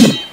you